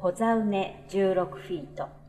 ほザウネ16フィート。